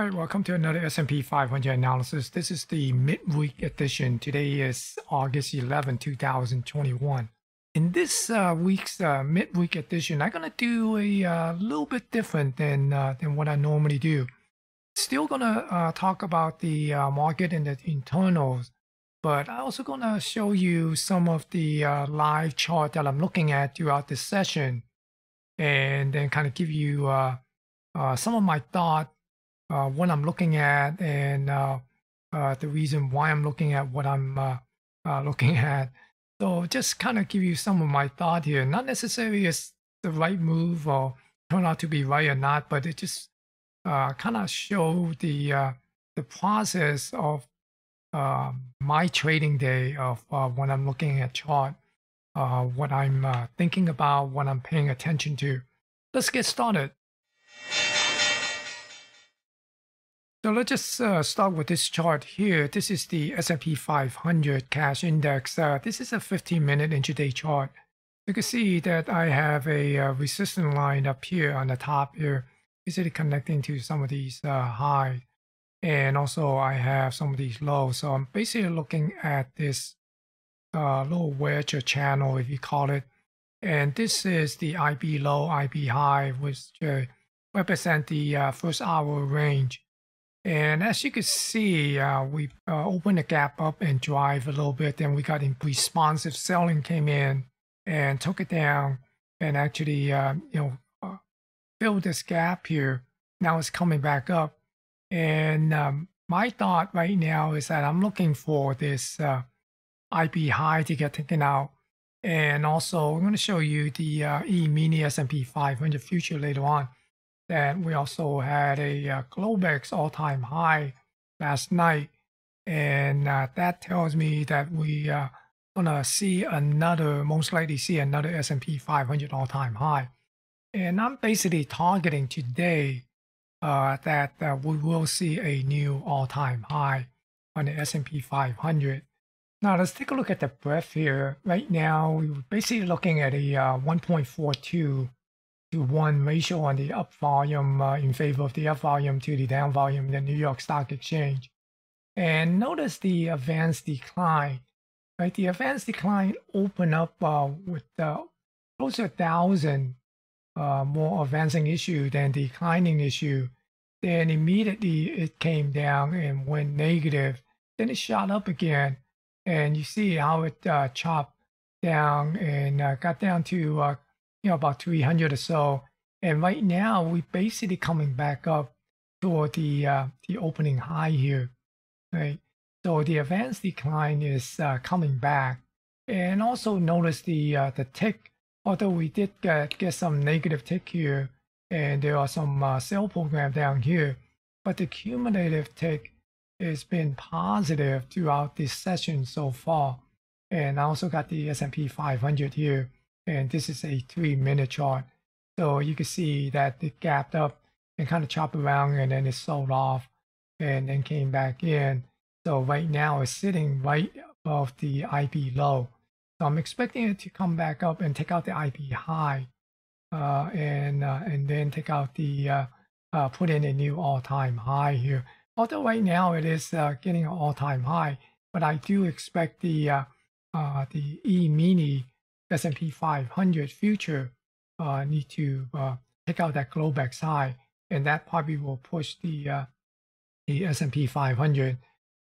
All right, welcome to another S&P 500 analysis. This is the midweek edition. Today is August 11, 2021. In this uh, week's uh, midweek edition, I'm gonna do a uh, little bit different than uh, than what I normally do. Still gonna uh, talk about the uh, market and the internals, but I'm also gonna show you some of the live chart that I'm looking at throughout this session, and then kind of give you some of my thought uh, what I'm looking at and uh, uh, the reason why I'm looking at what I'm uh, uh, looking at. So just kind of give you some of my thought here. Not necessarily it's the right move or turn out to be right or not, but it just uh, kind of show the the process of um, my trading day of when I'm looking at chart, what I'm thinking about, what I'm paying attention to. Let's get started. So let's just uh, start with this chart here. This is the S&P 500 cash index. Uh, this is a 15-minute intraday chart. You can see that I have a uh, resistance line up here on the top here, basically connecting to some of these uh, high, and also I have some of these lows. So I'm basically looking at this uh, little wedge or channel, if you call it, and this is the IB low, IB high, which uh, represent the first hour range. And as you can see, uh, we uh, opened the gap up and drive a little bit. Then we got in responsive selling came in and took it down and actually, uh, you know, uh, filled this gap here. Now it's coming back up. And um, my thought right now is that I'm looking for this uh, IB high to get taken out. And also, I'm going to show you the uh, E-mini S&P 500 future later on. Then we also had a uh, Globex all-time high last night, and uh, that tells me that we uh, gonna see another, most likely see another S&P 500 all-time high. And I'm basically targeting today uh, that uh, we will see a new all-time high on the S&P 500. Now let's take a look at the breadth here. Right now, we're basically looking at a uh, 1.42 to one ratio on the up volume uh, in favor of the up volume to the down volume in the New York Stock Exchange. And notice the advanced decline. Right, the advanced decline opened up uh, with uh, close to a thousand uh, more advancing issue than declining issue. Then immediately it came down and went negative. Then it shot up again, and you see how it uh, chopped down and uh, got down to uh, you know, about 300 or so. And right now, we're basically coming back up toward the uh, the opening high here, right? So the advanced decline is uh, coming back, and also notice the uh, the tick. Although we did get, get some negative tick here, and there are some uh, sell program down here, but the cumulative tick has been positive throughout this session so far. And I also got the S&P 500 here and this is a three minute chart. So you can see that it gapped up and kind of chopped around and then it sold off and then came back in. So right now it's sitting right above the IB low. So I'm expecting it to come back up and take out the IB high uh, and uh, and then take out the uh, uh put in a new all-time high here. Although right now it is uh, getting an all-time high, but I do expect the uh, the E mini S&P 500 future uh, need to uh, take out that Globex high, and that probably will push the uh, the S&P 500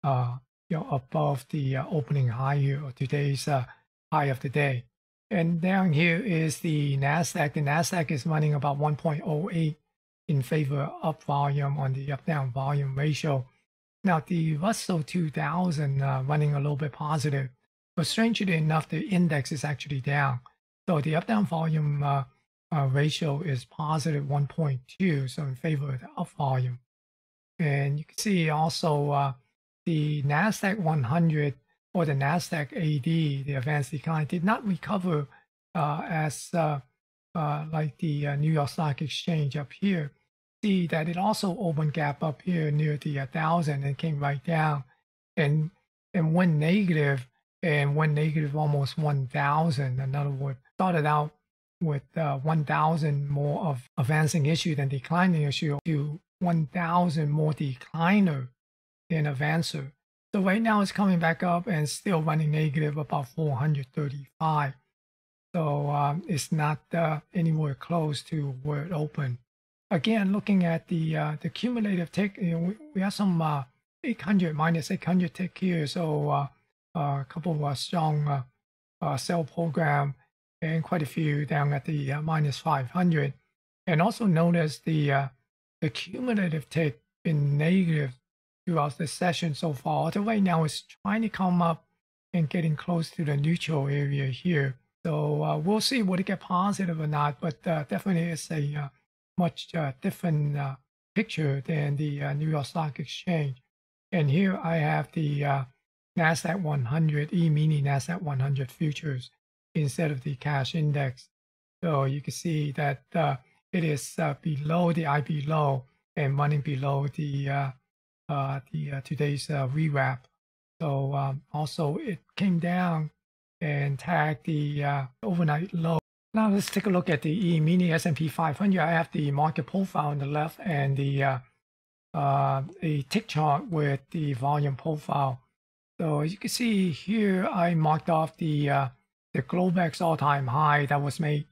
uh, you know above the uh, opening high here or today's uh, high of the day. And down here is the Nasdaq. The Nasdaq is running about 1.08 in favor of up volume on the up down volume ratio. Now the Russell 2000 running a little bit positive but strangely enough, the index is actually down. So the up down volume uh, uh, ratio is positive 1.2, so in favor of the up volume. And you can see also uh, the NASDAQ 100 or the NASDAQ AD, the advanced decline, did not recover uh, as uh, uh, like the New York Stock Exchange up here. See that it also opened gap up here near the 1,000 and came right down and, and went negative and went negative almost 1,000. In other words, started out with uh, 1,000 more of advancing issue than declining issue to 1,000 more decliner than advancer. So right now it's coming back up and still running negative about 435. So um, it's not uh, anywhere close to where it opened. Again, looking at the uh, the cumulative tick, you know, we, we have some uh, 800 minus 800 tick here. So uh, a couple of strong uh, sell program and quite a few down at the minus 500. And also notice the the cumulative tick been negative throughout the session so far. Although right now it's trying to come up and getting close to the neutral area here. So uh, we'll see would it get positive or not, but uh, definitely it's a uh, much uh, different uh, picture than the uh, New York Stock Exchange. And here I have the NASDAQ 100, E-mini NASDAQ 100 futures instead of the cash index. So you can see that it is below the IB low and running below the uh, the uh, today's uh, VWAP. So um, also it came down and tagged the uh, overnight low. Now let's take a look at the E-mini S&P 500. I have the market profile on the left and the uh, uh, a tick chart with the volume profile. So as you can see here, I marked off the uh, the Globex all-time high that was made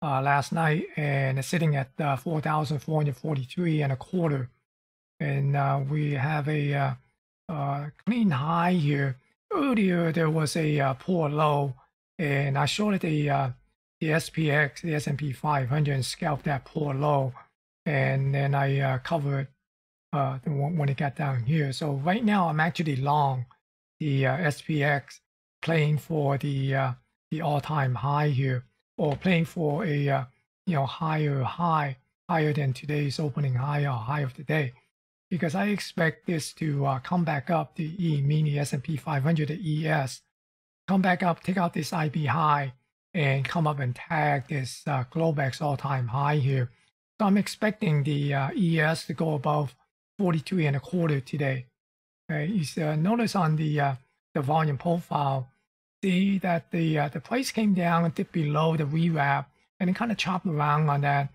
uh, last night and it's sitting at uh, 4,443 and a quarter and uh, we have a uh, uh, clean high here. Earlier there was a uh, poor low, and I shorted the the SPX, the S&P 500, and scalped that poor low, and then I covered when it got down here. So right now I'm actually long the uh, SPX, playing for the uh, the all-time high here, or playing for a uh, you know higher high, higher than today's opening high or high of the day because I expect this to uh, come back up, the E mini S&P 500, the ES, come back up, take out this IB high, and come up and tag this uh, Globex all-time high here. So I'm expecting the uh, ES to go above 42 and a quarter today. Uh, notice on the uh, the volume profile, see that the uh, the price came down and dipped below the VWAP, and it kind of chopped around on that.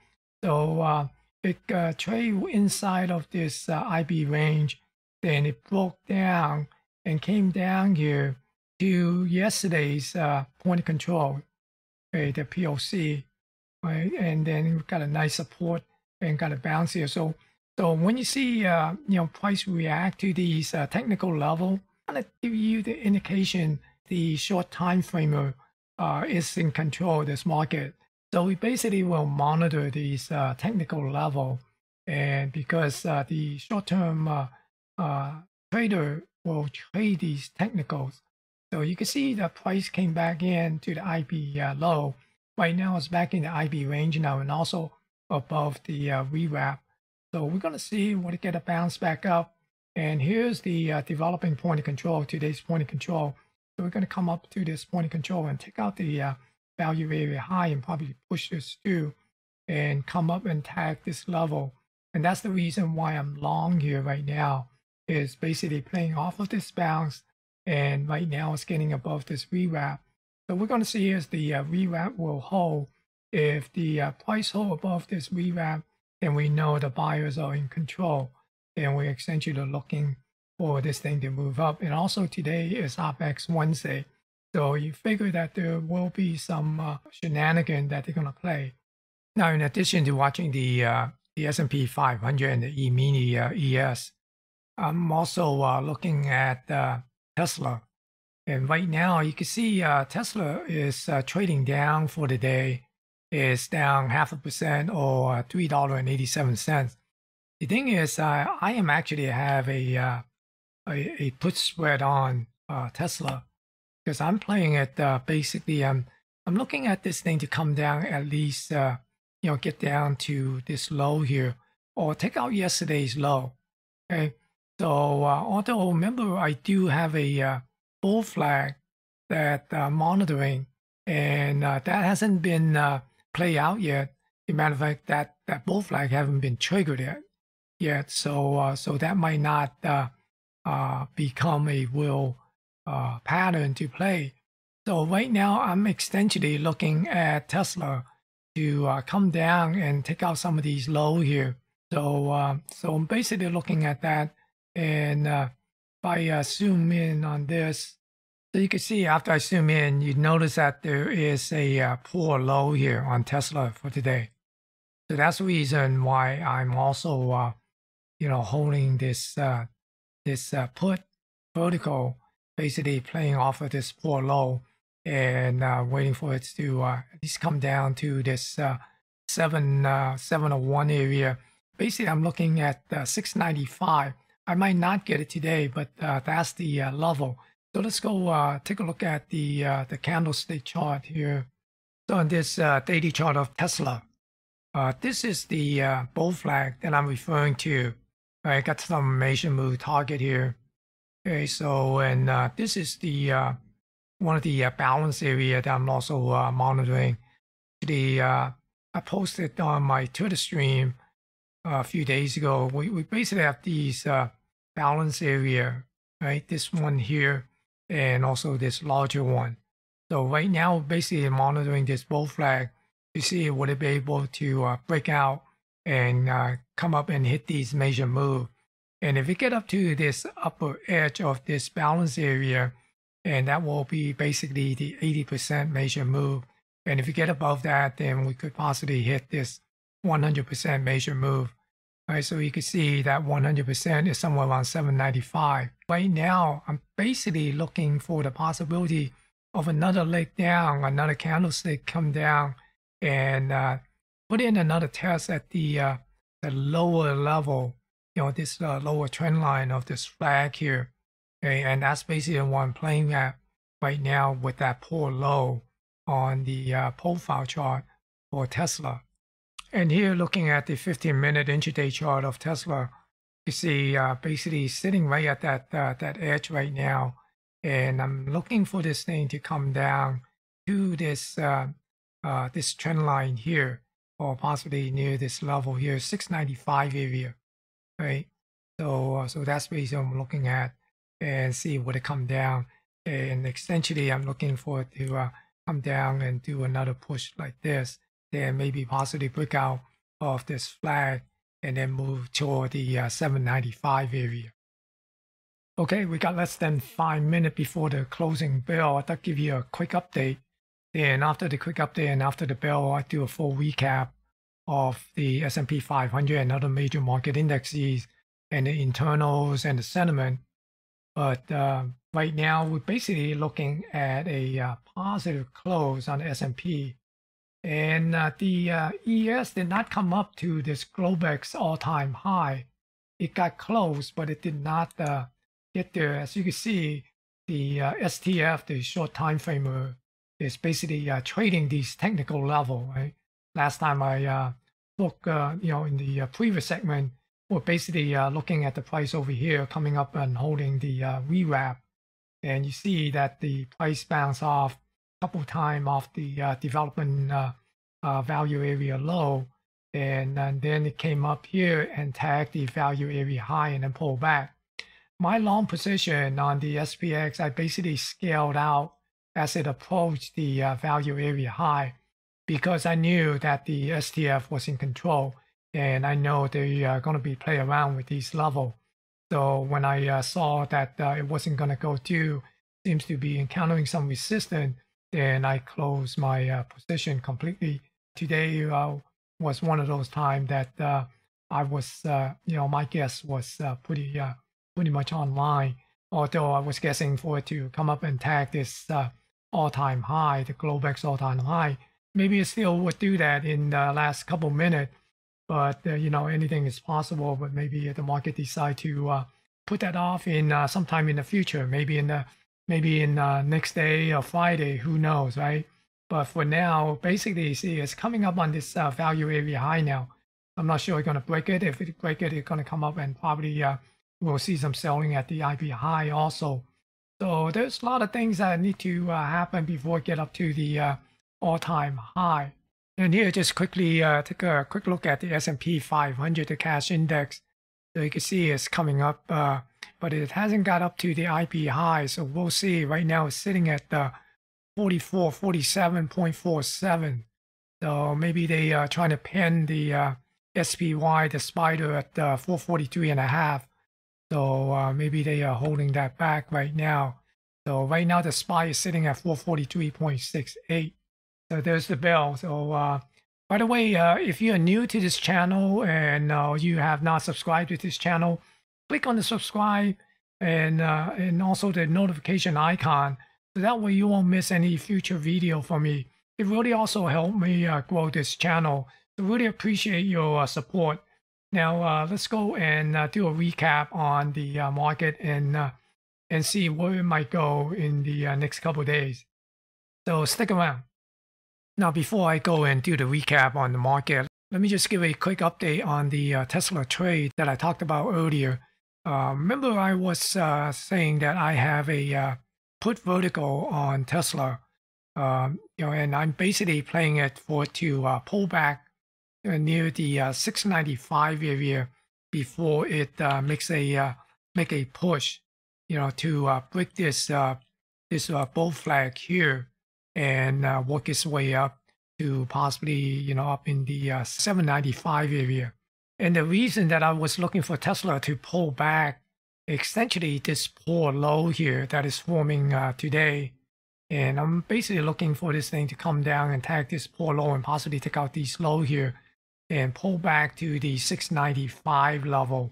So uh, it uh, trade inside of this IB range, then it broke down and came down here to yesterday's uh, point of control, okay, the POC, right? And then we got a nice support and got a bounce here. So, so when you see uh, you know price react to these uh, technical level, kind of give you the indication the short time framer uh, is in control of this market. So we basically will monitor these uh, technical level, and because uh, the short-term uh, uh, trader will trade these technicals. So you can see the price came back in to the IB low. Right now it's back in the IB range now and also above the uh, VWAP. So we're going to see when it get a bounce back up. And here's the uh, developing point of control, today's point of control. So we're going to come up to this point of control and take out the uh, value area high and probably push this through and come up and tag this level. And that's the reason why I'm long here right now is basically playing off of this bounce. And right now it's getting above this VWAP. So we're going to see if the uh, VWAP will hold. If the uh, price hold above this VWAP, then we know the buyers are in control. And we're essentially looking for this thing to move up. And also today is OPEX Wednesday. So you figure that there will be some uh, shenanigan that they're going to play. Now, in addition to watching the uh, the S&P 500 and the E-mini uh, ES, I'm also uh, looking at uh, Tesla. And right now, you can see uh, Tesla is trading down for the day. It's down half a percent or $3.87. The thing is, I am actually have a, a, a put spread on Tesla because I'm playing it uh, basically. I'm I'm looking at this thing to come down at least, uh, you know, get down to this low here, or take out yesterday's low. Okay, so uh, although remember I do have a uh, bull flag that uh, monitoring, and uh, that hasn't been uh, play out yet. As matter of fact, that that bull flag haven't been triggered yet. Yet, so uh, so that might not uh, uh, become a real uh, pattern to play. So right now, I'm essentially looking at Tesla to uh, come down and take out some of these low here. So, uh, so I'm basically looking at that, and uh, if I zoom in on this, so you can see after I zoom in, you notice that there is a uh, poor low here on Tesla for today. So that's the reason why I'm also, uh, you know, holding this uh, this uh, put vertical, basically playing off of this poor low and uh, waiting for it to uh, at least come down to this uh, seven uh, 701 area. Basically, I'm looking at uh, 695. I might not get it today, but uh, that's the uh, level. So let's go uh, take a look at the uh, the candlestick chart here. So on this uh, daily chart of Tesla, uh, this is the uh, bull flag that I'm referring to. I got some major move target here. Okay, so and uh, this is the one of the balance area that I'm also monitoring. The I posted on my Twitter stream a few days ago. We, we basically have these balance area, right? This one here, and also this larger one. So right now, basically monitoring this bull flag to see would it be able to uh, break out and uh, come up and hit these major move. And if we get up to this upper edge of this balance area, and that will be basically the 80% major move. And if we get above that, then we could possibly hit this 100% major move. Right, so you can see that 100% is somewhere around 795. Right now, I'm basically looking for the possibility of another leg down, another candlestick come down and uh, put in another test at the uh, the lower level, you know, this uh, lower trend line of this flag here. Okay, and that's basically what I'm playing at right now with that poor low on the uh, profile chart for Tesla. And here looking at the 15 minute intraday chart of Tesla, you see uh, basically sitting right at that, uh, that edge right now. And I'm looking for this thing to come down to this uh, uh, this trend line here, or possibly near this level here, 695 area, right? So, uh, so that's basically I'm looking at and see would it come down. And essentially, I'm looking for it to uh, come down and do another push like this, then maybe possibly break out of this flag and then move toward the uh, 795 area. Okay, we got less than five minutes before the closing bell. I thought I'd give you a quick update then after the quick update and after the bell, I do a full recap of the S&P 500 and other major market indexes and the internals and the sentiment. But uh, right now, we're basically looking at a uh, positive close on the S&P. And uh, the uh, ES did not come up to this Globex all-time high. It got close, but it did not uh, get there. As you can see, the uh, STF, the short time frame is basically uh, trading these technical level. Right? Last time I uh, look, uh, you know, in the previous segment, we're basically looking at the price over here coming up and holding the uh, VWAP, and you see that the price bounced off couple time off the uh, development uh, uh, value area low, and, and then it came up here and tagged the value area high and then pulled back. My long position on the SPX, I basically scaled out as it approached the uh, value area high because I knew that the STF was in control and I know they are going to be play around with these level. So when I uh, saw that uh, it wasn't going to go through, seems to be encountering some resistance, then I closed my uh, position completely. Today uh, was one of those times that uh, I was, you know, my guess was pretty pretty much online. Although I was guessing for it to come up and tag this all-time high, the Globex all-time high. Maybe it still would do that in the last couple minutes, but uh, you know anything is possible. But maybe the market decide to uh, put that off in uh, sometime in the future, maybe in the maybe in uh, next day or Friday, who knows, right? But for now, basically, see, it's coming up on this uh, value area high now. I'm not sure it's going to break it. If it break it, it's going to come up and probably uh, we'll see some selling at the IB high also. So there's a lot of things that need to uh, happen before get up to the uh, all-time high. And here, just quickly uh, take a quick look at the S&P 500, the cash index. So you can see it's coming up, uh, but it hasn't got up to the IB high. So we'll see. Right now, it's sitting at the 44, 47.47. So maybe they are trying to pin the uh, SPY, the spider at uh, 443 and a half. So uh, maybe they are holding that back right now. So right now the SPY is sitting at 443.68. So there's the bell. So uh, by the way, uh, if you're new to this channel and uh, you have not subscribed to this channel, click on the subscribe and uh, and also the notification icon. So that way you won't miss any future video from me. It really also helped me uh, grow this channel. So really appreciate your uh, support. Now uh, let's go and uh, do a recap on the uh, market and and see where it might go in the next couple days. So stick around. Now before I go and do the recap on the market, let me just give a quick update on the Tesla trade that I talked about earlier. Remember I was saying that I have a put vertical on Tesla um, you know, and I'm basically playing it for to uh, pull back uh, near the uh, 695 area before it uh, makes a uh, make a push, you know, to uh, break this this bull flag here and work its way up to possibly you know up in the 795 area. And the reason that I was looking for Tesla to pull back, essentially this poor low here that is forming today and I'm basically looking for this thing to come down and tag this poor low and possibly take out these low here and pull back to the 695 level.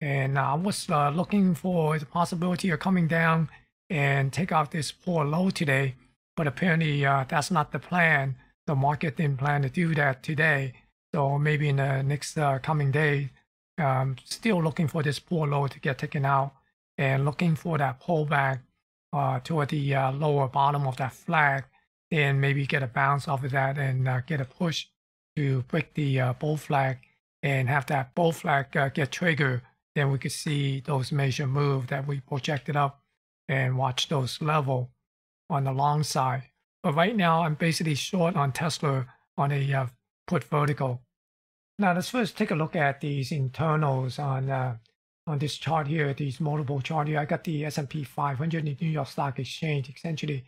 And I was uh, looking for the possibility of coming down and take out this poor low today, but apparently uh, that's not the plan. The market didn't plan to do that today. So maybe in the next uh, coming day, um, still looking for this poor low to get taken out and looking for that pullback uh, toward the uh, lower bottom of that flag, then maybe get a bounce off of that and uh, get a push to break the uh, bull flag and have that bull flag uh, get triggered. Then we could see those major move that we projected up and watch those level on the long side. But right now, I'm basically short on Tesla on a uh, put vertical. Now let's first take a look at these internals on on this chart here, these multiple chart here, I got the S&P 500 in New York Stock Exchange. Essentially,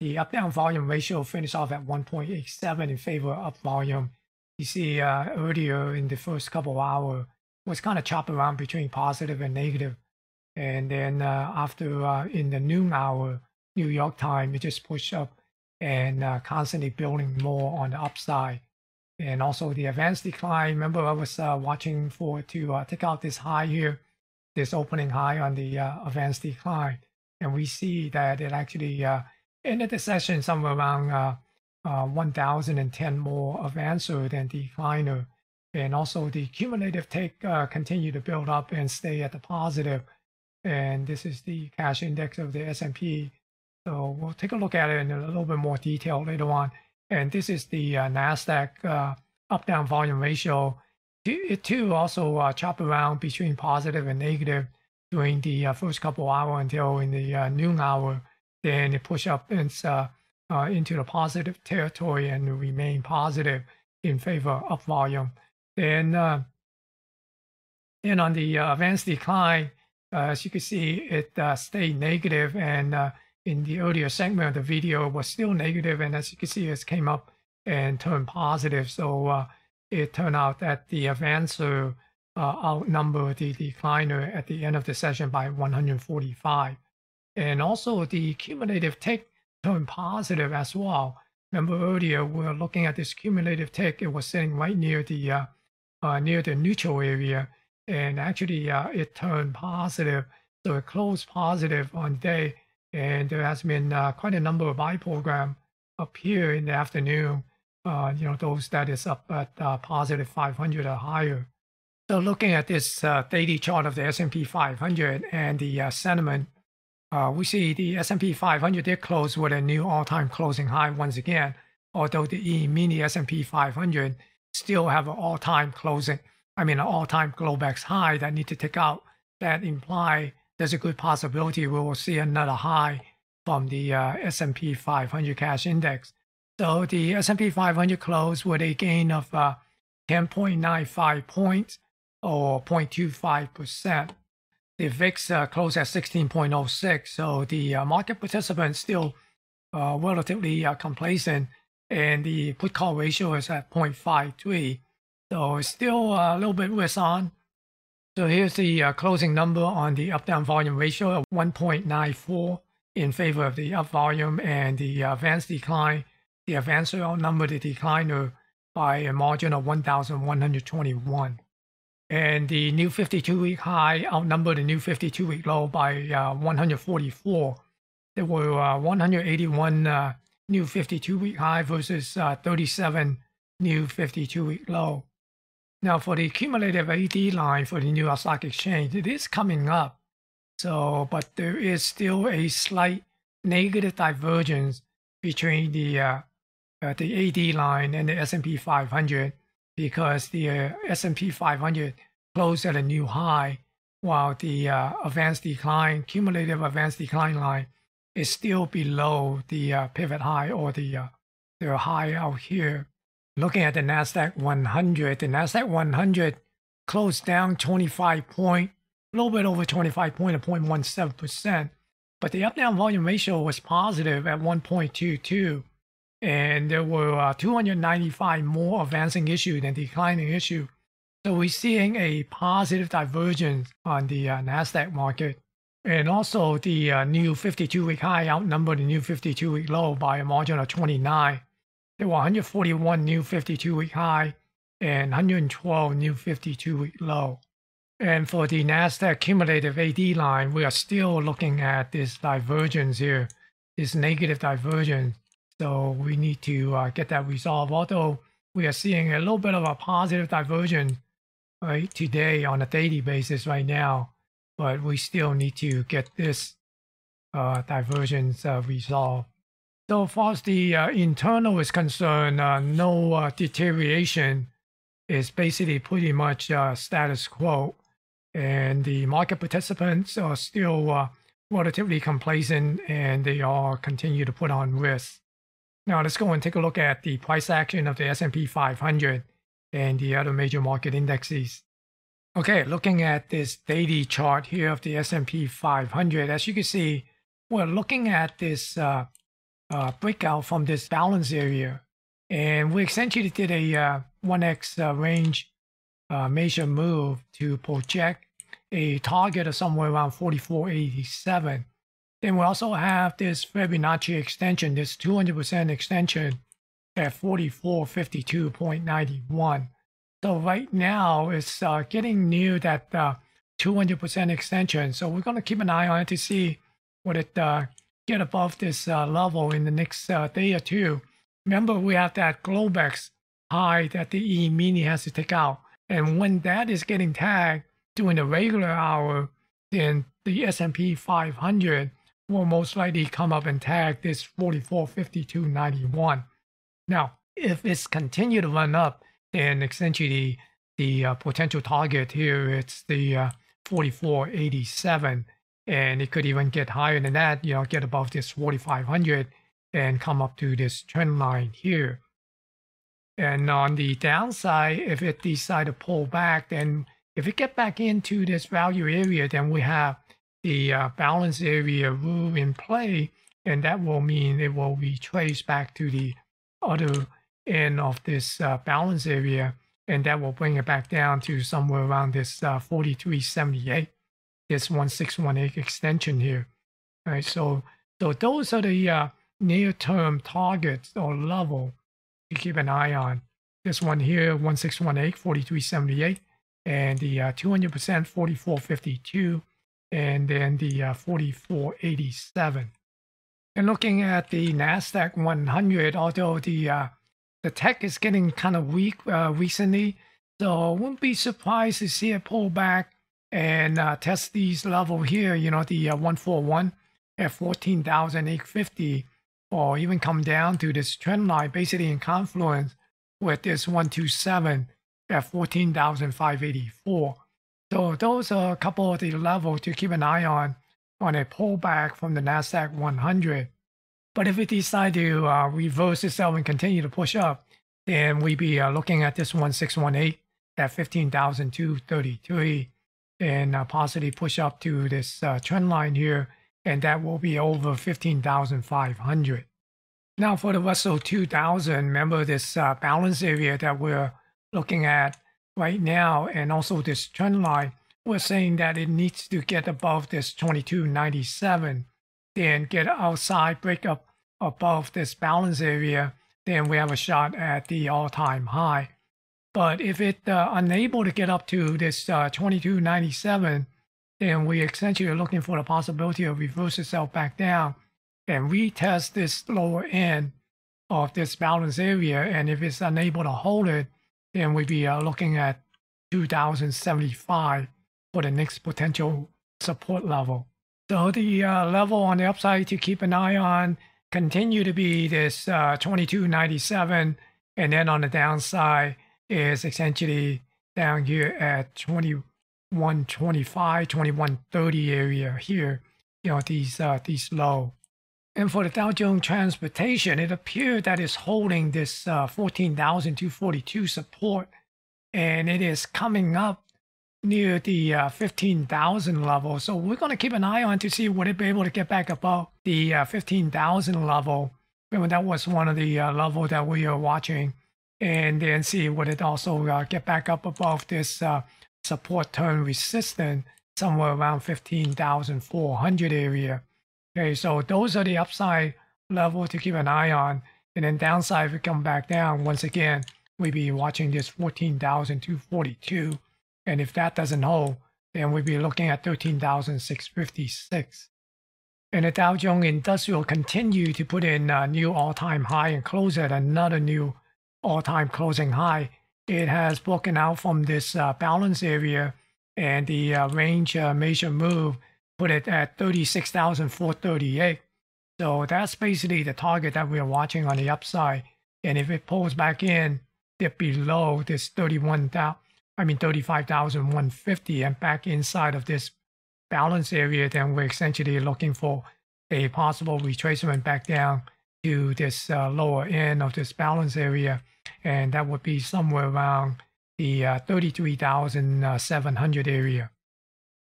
the up-down volume ratio finished off at 1.87 in favor of volume. You see uh, earlier in the first couple hours was kind of chopping around between positive and negative. And then uh, after uh, in the noon hour, New York time, it just pushed up and uh, constantly building more on the upside. And also the advanced decline, remember I was uh, watching for to uh, take out this high here this opening high on the uh, advanced decline. And we see that it actually uh, ended the session somewhere around uh, uh, 1,010 more advancer than the decliner. And also the cumulative take uh, continue to build up and stay at the positive. And this is the cash index of the S&P. So we'll take a look at it in a little bit more detail later on. And this is the uh, NASDAQ uh, up-down volume ratio it too also uh, chop around between positive and negative during the uh, first couple of hours until in the uh, noon hour. Then it push up and, uh, uh, into the positive territory and remain positive in favor of volume. Then, uh, then on the advanced decline, as you can see, it stayed negative and in the earlier segment the video was still negative and as you can see it came up and turned positive. So it turned out that the advancer uh, outnumbered the decliner at the end of the session by 145. And also the cumulative tick turned positive as well. Remember earlier we were looking at this cumulative tick. It was sitting right near the uh, uh, near the neutral area, and actually uh, it turned positive. So it closed positive on day, and there has been uh, quite a number of buy program up here in the afternoon uh, you know, those that is up at uh, positive 500 or higher. So looking at this uh, daily chart of the S&P 500 and the uh, sentiment, uh, we see the S&P 500 did close with a new all-time closing high once again, although the E-mini S&P 500 still have an all-time closing, I mean an all-time Globex high that need to take out. That imply there's a good possibility we will see another high from the uh, S&P 500 cash index. So the S&P 500 closed with a gain of uh, 10.95 points or 0.25%. The VIX uh, closed at 16.06. So the uh, market participants still uh, relatively uh, complacent and the put call ratio is at 0.53. So it's still a little bit risk on. So here's the uh, closing number on the up-down volume ratio of 1.94 in favor of the up volume and the advanced decline. The advanced outnumbered the decliner by a margin of 1,121. And the new 52-week high outnumbered the new 52-week low by uh, 144. There were uh, 181 uh, new 52-week high versus uh, 37 new 52-week low. Now for the cumulative AD line for the New York Stock Exchange, it is coming up. So, but there is still a slight negative divergence between the uh, uh, the AD line and the S&P 500 because the uh, S&P 500 closed at a new high while the uh, advanced decline, cumulative advanced decline line is still below the uh, pivot high or the, uh, the high out here. Looking at the NASDAQ 100, the NASDAQ 100 closed down 25 point, a little bit over 25 point, 0.17%, but the up-down volume ratio was positive at 1.22 and there were uh, 295 more advancing issue than declining issue. So we're seeing a positive divergence on the uh, Nasdaq market, and also the uh, new 52-week high outnumbered the new 52-week low by a margin of 29. There were 141 new 52-week high and 112 new 52-week low. And for the Nasdaq cumulative AD line, we are still looking at this divergence here, this negative divergence so we need to uh, get that resolved. Although we are seeing a little bit of a positive divergence right today on a daily basis right now, but we still need to get this uh, divergence uh, resolved. So far as the uh, internal is concerned, uh, no uh, deterioration is basically pretty much uh, status quo. And the market participants are still relatively complacent and they all continue to put on risk. Now let's go and take a look at the price action of the S&P 500 and the other major market indexes. Okay, looking at this daily chart here of the S&P 500, as you can see, we're looking at this uh, uh, breakout from this balance area. And we essentially did a uh, 1x uh, range uh, major move to project a target of somewhere around 4487. Then we also have this Fibonacci extension, this 200% extension at 4452.91. So right now it's uh, getting near that 200% uh, extension. So we're going to keep an eye on it to see what it uh, get above this uh, level in the next uh, day or two. Remember, we have that Globex high that the E-mini has to take out. And when that is getting tagged during the regular hour, then the S&P 500 will most likely come up and tag this 445291. Now, if it's continue to run up, then essentially the uh, potential target here it's the uh, 4487 and it could even get higher than that, you know, get above this 4500 and come up to this trend line here. And on the downside, if it decide to pull back, then if it get back into this value area, then we have the uh, balance area rule in play, and that will mean it will be traced back to the other end of this uh, balance area, and that will bring it back down to somewhere around this uh, 4378, this 1618 extension here. Right, so so those are the uh, near-term targets or level to keep an eye on. This one here, 1618, 4378, and the 200% uh, 4452 and then the uh, 4487. And looking at the Nasdaq 100, although the uh, the tech is getting kind of weak uh, recently, so I wouldn't be surprised to see it pull back and uh, test these level here. You know, the uh, 141 at 14,850, or even come down to this trend line, basically in confluence with this 127 at 14,584. So those are a couple of the levels to keep an eye on on a pullback from the Nasdaq 100. But if it decide to uh, reverse itself and continue to push up, then we'd be uh, looking at this 1618 at 15,233 and uh, possibly push up to this uh, trend line here, and that will be over 15,500. Now for the Russell 2000, remember this uh, balance area that we're looking at right now and also this trend line, we're saying that it needs to get above this 2297, then get outside, break up above this balance area, then we have a shot at the all-time high. But if it's uh, unable to get up to this uh, 2297, then we essentially are looking for the possibility of reverse itself back down and retest this lower end of this balance area. And if it's unable to hold it, then we'd be uh, looking at 2075 for the next potential support level. So the uh, level on the upside to keep an eye on continue to be this uh, 2297, and then on the downside is essentially down here at 2125, 2130 area here. You know these uh, these low. And for the Dow Jones Transportation, it appeared that it's holding this uh, 14,242 support, and it is coming up near the uh, 15,000 level. So we're going to keep an eye on to see would it be able to get back above the uh, 15,000 level. Remember that was one of the uh, level that we are watching, and then see would it also uh, get back up above this uh, support turn resistance somewhere around 15,400 area. Okay, so those are the upside level to keep an eye on. And then downside, if we come back down, once again, we be watching this 14,242. And if that doesn't hold, then we'd be looking at 13,656. And the Dow Jones Industrial continue to put in a new all-time high and close at another new all-time closing high. It has broken out from this uh, balance area and the uh, range uh, major move put it at 36,438. So that's basically the target that we're watching on the upside. And if it pulls back in, dip below this 31,000, I mean 35,150 and back inside of this balance area, then we're essentially looking for a possible retracement back down to this uh, lower end of this balance area. And that would be somewhere around the uh, 33,700 area.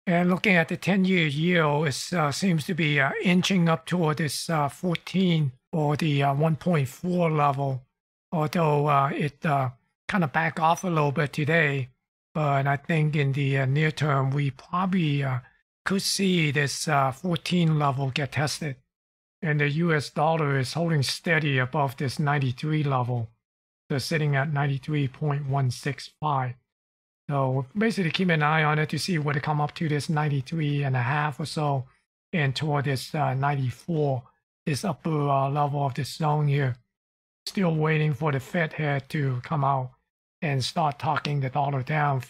And looking at the 10-year yield, it uh, seems to be uh, inching up toward this uh, 14 or the uh, 1.4 level, although uh, it uh, kind of back off a little bit today. But I think in the near term, we probably could see this 14 level get tested. And the US dollar is holding steady above this 93 level. So sitting at 93.165. So basically keep an eye on it to see where it come up to this 93 and a half or so and toward this uh, 94, this upper uh, level of this zone here. Still waiting for the Fed head to come out and start talking the dollar down.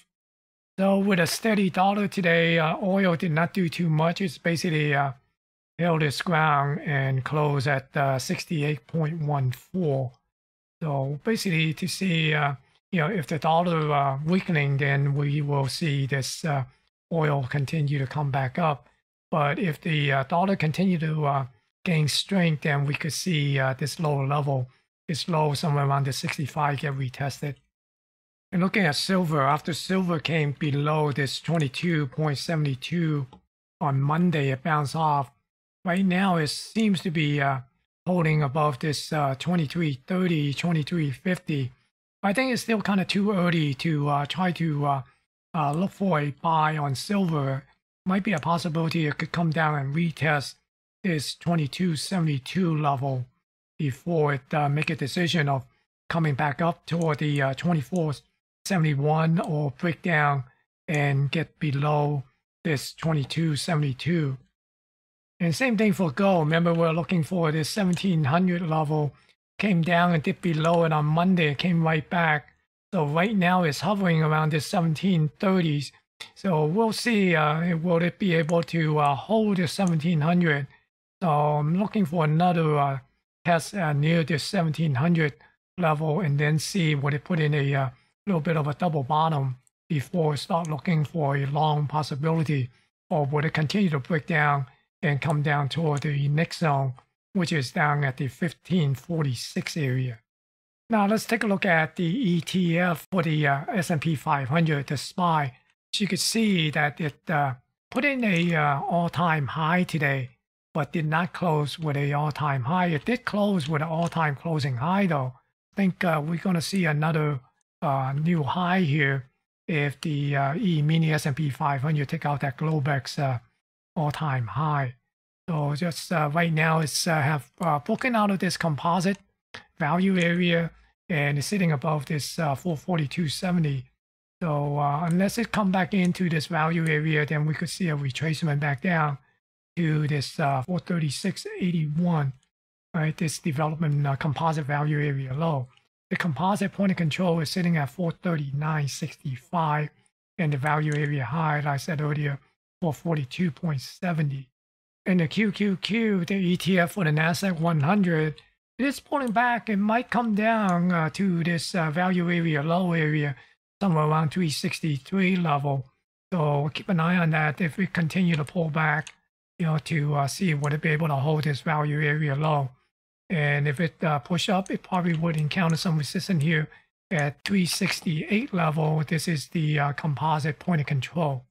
So with a steady dollar today, uh, oil did not do too much. It's basically uh, held its ground and closed at uh, 68.14. So basically to see uh, you know, if the dollar uh, weakening, then we will see this uh, oil continue to come back up. But if the uh, dollar continue to uh, gain strength, then we could see uh, this lower level, this low somewhere around the 65 get retested. And looking at silver, after silver came below this 22.72 on Monday, it bounced off. Right now, it seems to be uh, holding above this 2330, 2350 I think it's still kind of too early to uh, try to uh, uh, look for a buy on silver. Might be a possibility it could come down and retest this 2272 level before it uh, make a decision of coming back up toward the uh, 2471 or break down and get below this 2272. And same thing for gold. Remember, we're looking for this 1700 level came down and dipped below and on Monday. It came right back. So right now it's hovering around the 1730s. So we'll see. Uh, will it be able to uh, hold the 1700? So I'm looking for another uh, test uh, near the 1700 level and then see what it put in a uh, little bit of a double bottom before start looking for a long possibility or would it continue to break down and come down toward the next zone which is down at the 1546 area. Now let's take a look at the ETF for the uh, S&P 500, the SPY. So you can see that it uh, put in a uh, all-time high today, but did not close with a all-time high. It did close with an all-time closing high though. I think uh, we're going to see another uh, new high here if the uh, E mini S&P 500 take out that Globex all-time high. So just uh, right now it's uh, have uh, broken out of this composite value area and it's sitting above this uh, 442.70. So uh, unless it come back into this value area, then we could see a retracement back down to this uh, 436.81, right? This development composite value area low. The composite point of control is sitting at 439.65, and the value area high, like I said earlier, 442.70. And the QQQ, the ETF for the NASDAQ 100, it is pulling back. It might come down uh, to this uh, value area, low area, somewhere around 363 level. So keep an eye on that. If we continue to pull back, you know, to uh, see would it be able to hold this value area low. And if it uh, push up, it probably would encounter some resistance here at 368 level. This is the uh, composite point of control.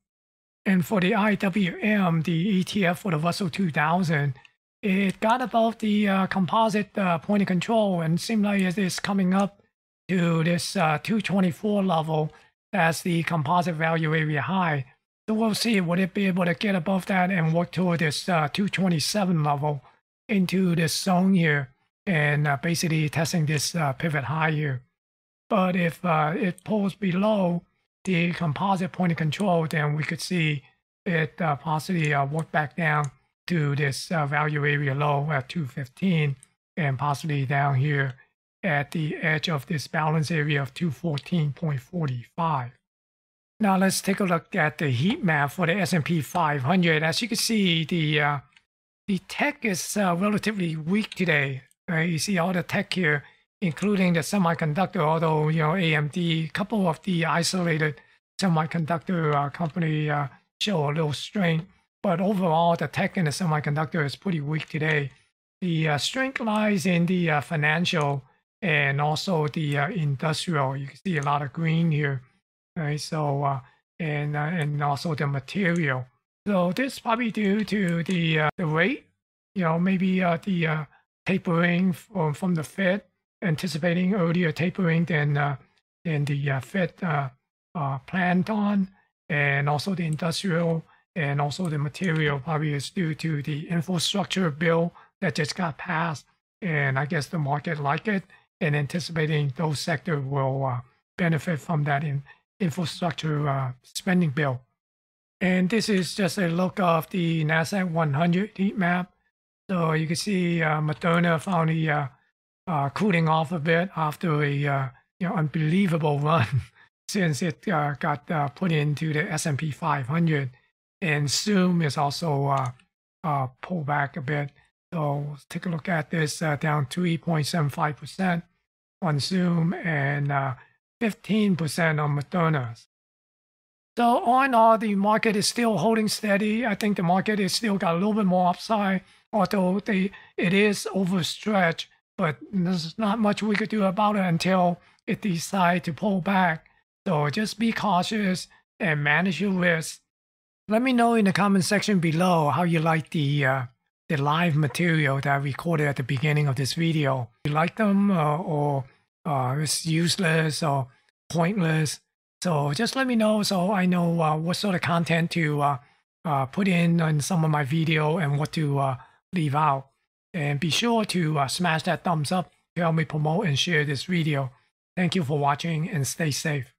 And for the IWM, the ETF for the Russell 2000, it got above the uh, composite uh, point of control and seemed like it is coming up to this uh, 224 level as the composite value area high. So we'll see, would it be able to get above that and work toward this uh, 227 level into this zone here and uh, basically testing this uh, pivot high here. But if it pulls below the composite point of control, then we could see it uh, possibly uh, work back down to this value area low at 215 and possibly down here at the edge of this balance area of 214.45. Now let's take a look at the heat map for the S&P 500. As you can see, the uh, the tech is uh, relatively weak today. Right? You see all the tech here, including the semiconductor. Although you know AMD, a couple of the isolated semiconductor uh, company uh, show a little strength, but overall the tech and the semiconductor is pretty weak today. The uh, strength lies in the uh, financial and also the industrial. You can see a lot of green here right? So uh, and uh, and also the material. So this probably due to the uh, the rate, you know, maybe uh, the uh, tapering from, from the Fed, anticipating earlier tapering than uh, than the uh, Fed uh, uh, planned on, and also the industrial and also the material probably is due to the infrastructure bill that just got passed, and I guess the market like it and anticipating those sectors will uh, benefit from that in infrastructure spending bill. And this is just a look of the NASDAQ 100 heat map. So you can see uh, Moderna the uh, uh, cooling off a bit after a uh, you know unbelievable run since it uh, got uh, put into the S&P 500. And Zoom is also uh, uh, pulled back a bit. So let's take a look at this down 3.75% on Zoom and uh, 15% on Moderna's. So all in all, the market is still holding steady. I think the market is still got a little bit more upside, although they it is overstretched. But there's not much we could do about it until it decides to pull back. So just be cautious and manage your risk. Let me know in the comment section below how you like the uh, the live material that I recorded at the beginning of this video. You like them uh, or uh, it's useless or pointless. So just let me know so I know uh, what sort of content to uh, uh, put in on some of my video and what to uh, leave out. And be sure to uh, smash that thumbs up to help me promote and share this video. Thank you for watching and stay safe.